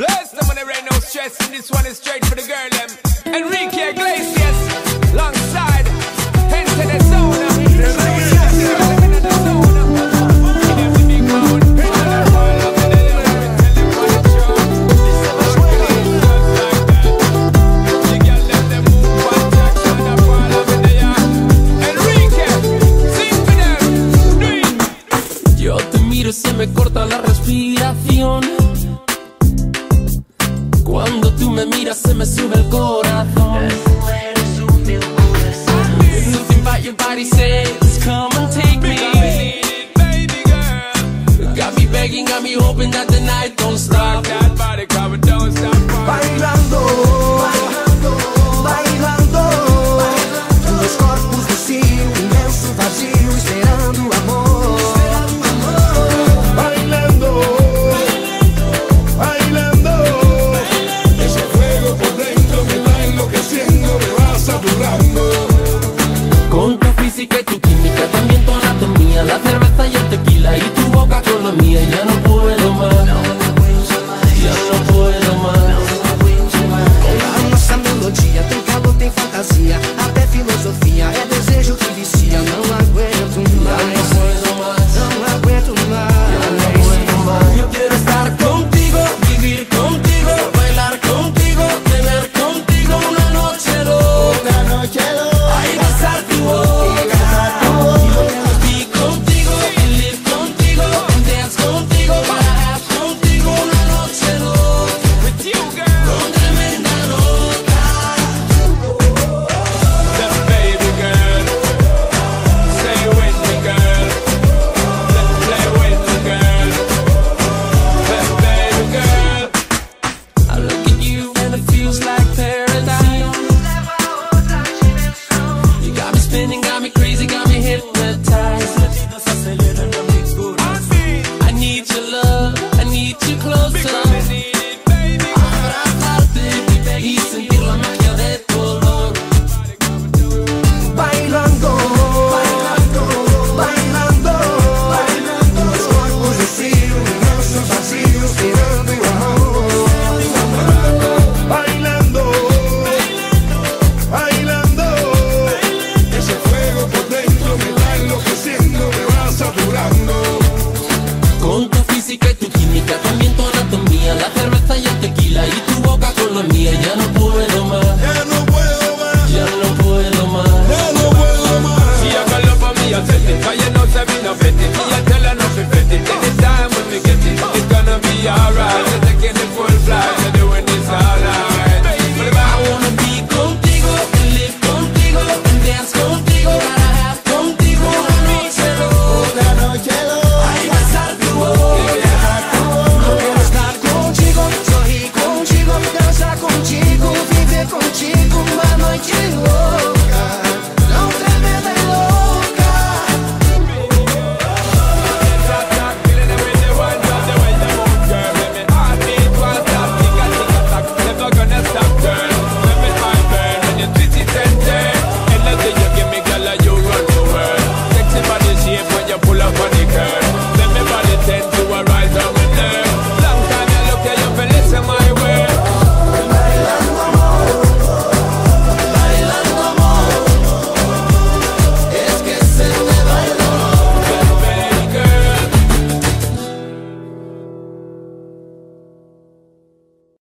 Bless them when there ain't no stress, and this one is straight for the girl them. Enrique Iglesias, alongside. Yo te miro y se me corta tú miras se me sube el corazón. Nothing about your body says, come and take me. Got me begging, got me hoping that the night don't stop. That body covered down. beijo que vicia